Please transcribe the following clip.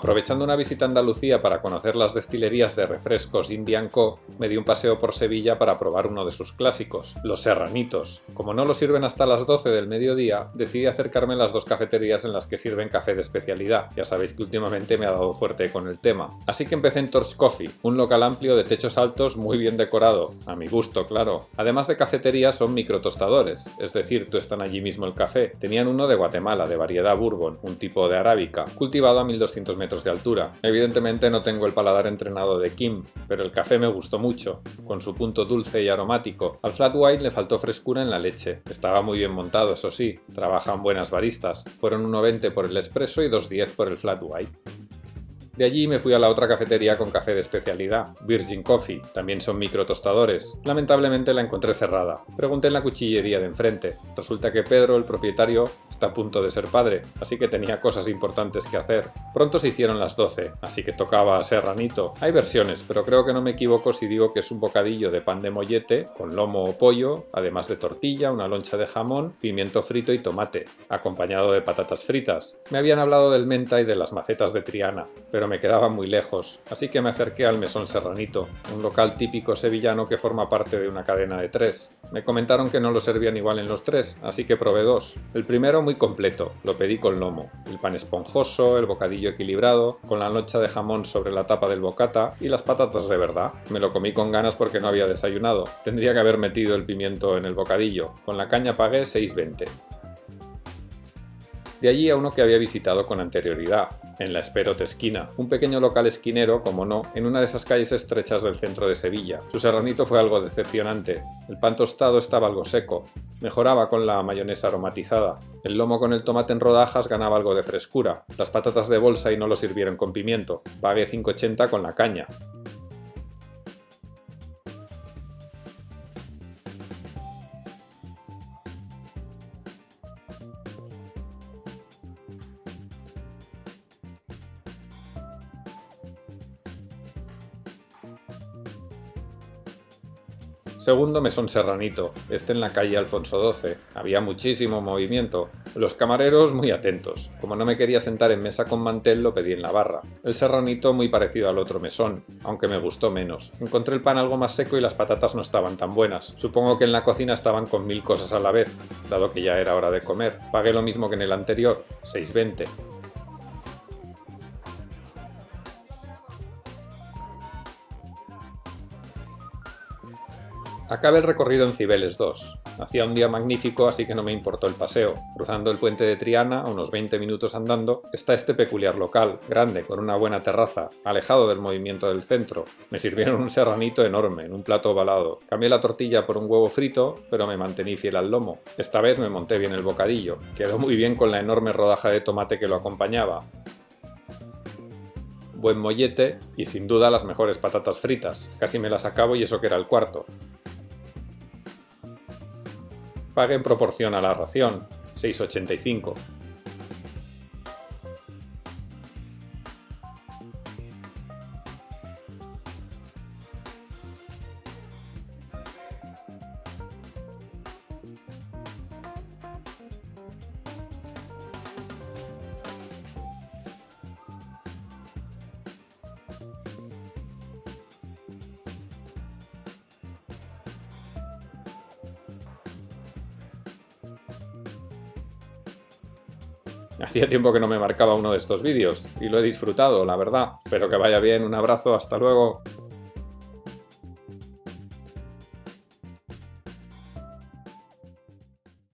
Aprovechando una visita a Andalucía para conocer las destilerías de refrescos Indian Co, me di un paseo por Sevilla para probar uno de sus clásicos, los serranitos. Como no lo sirven hasta las 12 del mediodía, decidí acercarme a las dos cafeterías en las que sirven café de especialidad. Ya sabéis que últimamente me ha dado fuerte con el tema. Así que empecé en Torch Coffee, un local amplio de techos altos muy bien decorado, a mi gusto, claro. Además de cafetería son microtostadores, es decir, tú están allí mismo el café. Tenían uno de Guatemala, de variedad bourbon, un tipo de arábica, cultivado a 1200 metros de altura. Evidentemente no tengo el paladar entrenado de Kim, pero el café me gustó mucho, con su punto dulce y aromático. Al flat white le faltó frescura en la leche. Estaba muy bien montado, eso sí. Trabajan buenas baristas. Fueron 1,20 por el espresso y 2,10 por el flat white. De allí me fui a la otra cafetería con café de especialidad, Virgin Coffee, también son microtostadores. Lamentablemente la encontré cerrada. Pregunté en la cuchillería de enfrente. Resulta que Pedro, el propietario, está a punto de ser padre, así que tenía cosas importantes que hacer. Pronto se hicieron las 12, así que tocaba serranito. Hay versiones, pero creo que no me equivoco si digo que es un bocadillo de pan de mollete, con lomo o pollo, además de tortilla, una loncha de jamón, pimiento frito y tomate, acompañado de patatas fritas. Me habían hablado del menta y de las macetas de Triana, pero me quedaba muy lejos, así que me acerqué al Mesón Serranito, un local típico sevillano que forma parte de una cadena de tres. Me comentaron que no lo servían igual en los tres, así que probé dos. El primero muy completo, lo pedí con lomo, el pan esponjoso, el bocadillo equilibrado, con la loncha de jamón sobre la tapa del bocata y las patatas de verdad. Me lo comí con ganas porque no había desayunado. Tendría que haber metido el pimiento en el bocadillo. Con la caña pagué 6,20. De allí a uno que había visitado con anterioridad, en la Esperote Esquina, un pequeño local esquinero, como no, en una de esas calles estrechas del centro de Sevilla. Su serranito fue algo decepcionante. El pan tostado estaba algo seco, mejoraba con la mayonesa aromatizada. El lomo con el tomate en rodajas ganaba algo de frescura. Las patatas de bolsa y no lo sirvieron con pimiento. Pagué 5,80 con la caña. Segundo mesón serranito, este en la calle Alfonso XII. Había muchísimo movimiento. Los camareros muy atentos. Como no me quería sentar en mesa con mantel, lo pedí en la barra. El serranito muy parecido al otro mesón, aunque me gustó menos. Encontré el pan algo más seco y las patatas no estaban tan buenas. Supongo que en la cocina estaban con mil cosas a la vez, dado que ya era hora de comer. Pagué lo mismo que en el anterior, 6.20. Acabé el recorrido en Cibeles 2. Hacía un día magnífico, así que no me importó el paseo. Cruzando el puente de Triana, a unos 20 minutos andando, está este peculiar local, grande, con una buena terraza, alejado del movimiento del centro. Me sirvieron un serranito enorme, en un plato ovalado. Cambié la tortilla por un huevo frito, pero me mantení fiel al lomo. Esta vez me monté bien el bocadillo. Quedó muy bien con la enorme rodaja de tomate que lo acompañaba buen mollete y sin duda las mejores patatas fritas. Casi me las acabo y eso que era el cuarto pague en proporción a la ración, 6,85. Hacía tiempo que no me marcaba uno de estos vídeos y lo he disfrutado, la verdad. Espero que vaya bien, un abrazo, hasta luego.